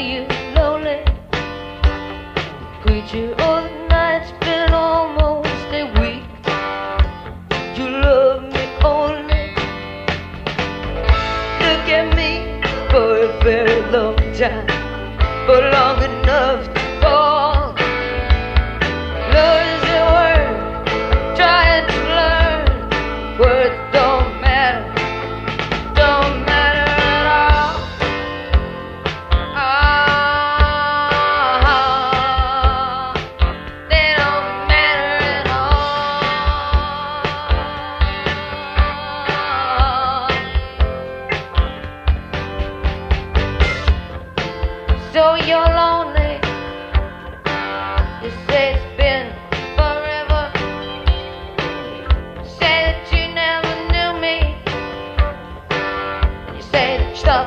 you lonely? Preacher all the night's been almost a week. You love me only. Look at me for a very long time, for long enough.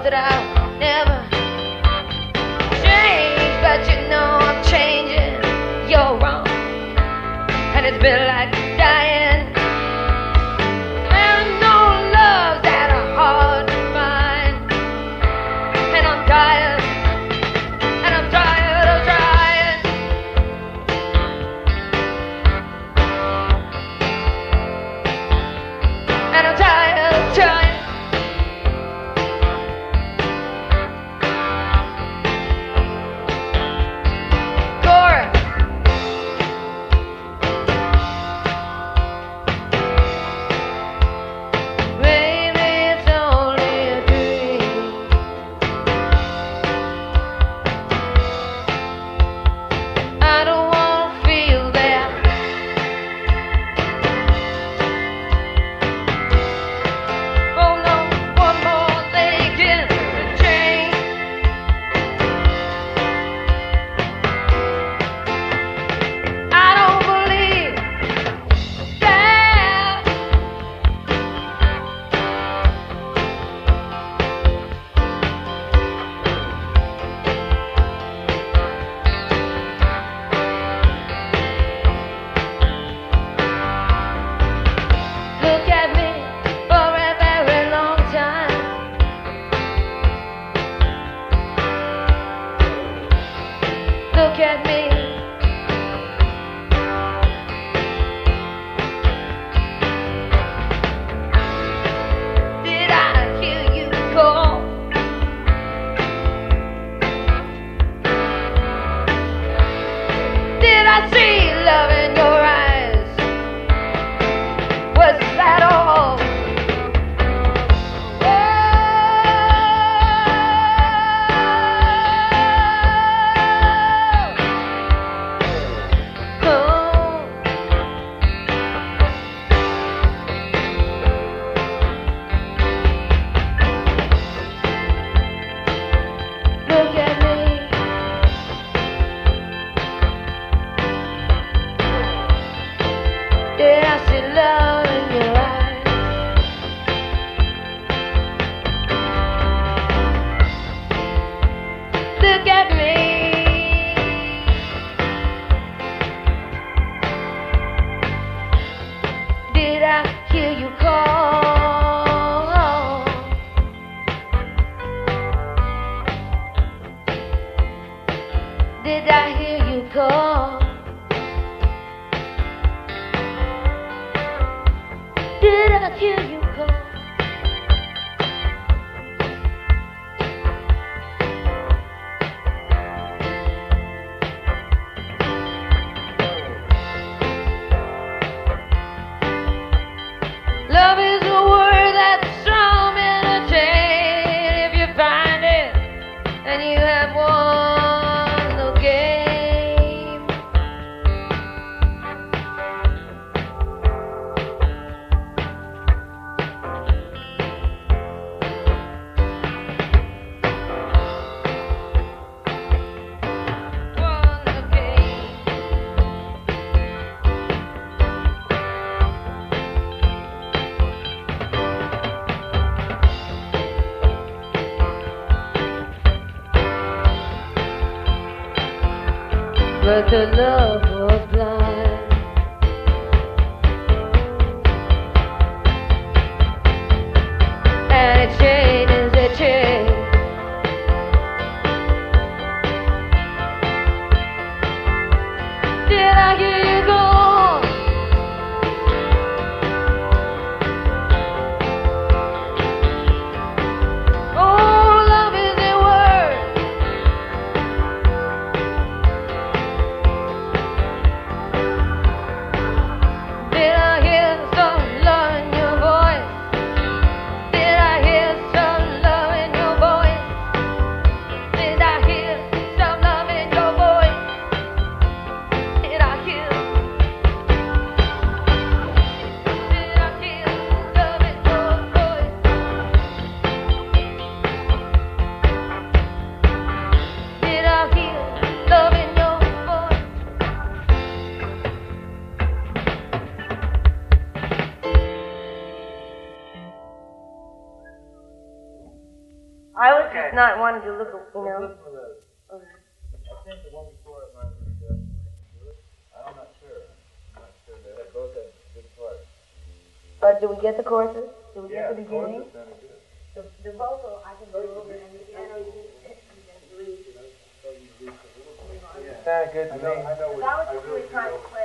pedra look at me. but the love was blind. And it changes, it changes. Did I get not wanting to look, you know. Listen. Okay. I think the one before it might have been good. I'm not sure. I'm not sure. They had both had good parts. But do we get the choruses? Do we Yeah, get the of course beginning? it sounded good. The, the vocal, I can go over and the piano, you can read. Yeah, good I to know, me. I know Because what, I was I just really really do trying know to what play